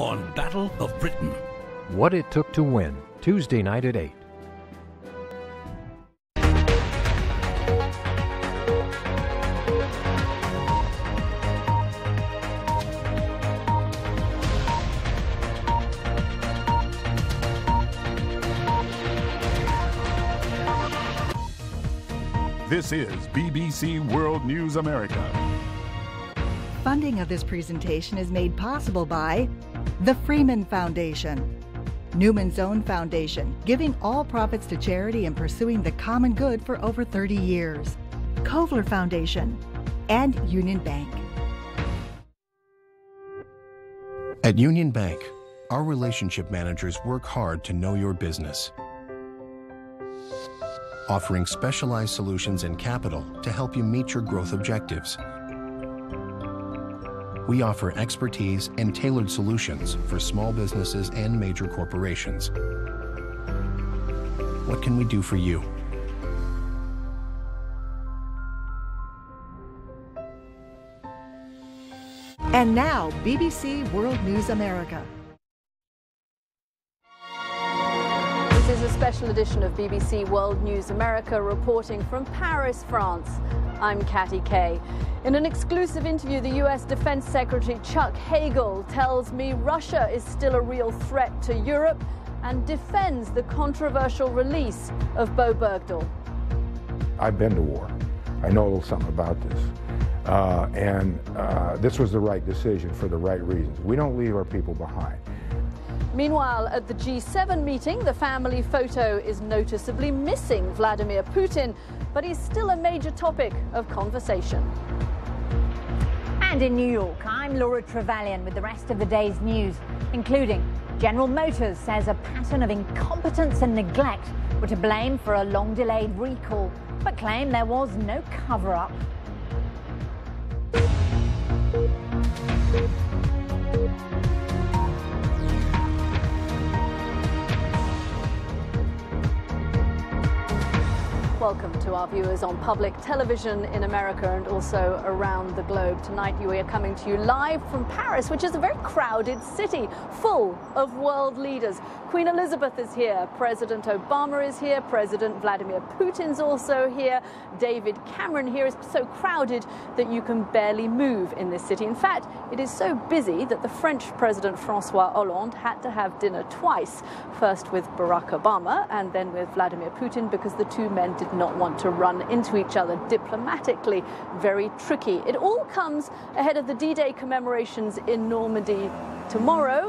on Battle of Britain. What It Took to Win, Tuesday night at 8. This is BBC World News America. Funding of this presentation is made possible by the Freeman Foundation, Newman's Own Foundation, giving all profits to charity and pursuing the common good for over 30 years, Kovler Foundation, and Union Bank. At Union Bank, our relationship managers work hard to know your business, offering specialized solutions and capital to help you meet your growth objectives. We offer expertise and tailored solutions for small businesses and major corporations. What can we do for you? And now, BBC World News America. This is a special edition of BBC World News America reporting from Paris, France. I'm Katty Kay. In an exclusive interview, the US Defense Secretary Chuck Hagel tells me Russia is still a real threat to Europe and defends the controversial release of Bowe Bergdahl. I've been to war. I know a little something about this. Uh, and uh, this was the right decision for the right reasons. We don't leave our people behind. Meanwhile, at the G7 meeting, the family photo is noticeably missing Vladimir Putin, but he's still a major topic of conversation. And in New York, I'm Laura Trevelyan with the rest of the day's news, including General Motors says a pattern of incompetence and neglect were to blame for a long delayed recall, but claim there was no cover up. Welcome to our viewers on public television in America and also around the globe. Tonight we are coming to you live from Paris, which is a very crowded city, full of world leaders. Queen Elizabeth is here, President Obama is here, President Vladimir Putin's also here, David Cameron here is so crowded that you can barely move in this city. In fact, it is so busy that the French President Francois Hollande had to have dinner twice, first with Barack Obama and then with Vladimir Putin because the two men did not want to run into each other diplomatically. Very tricky. It all comes ahead of the D Day commemorations in Normandy tomorrow.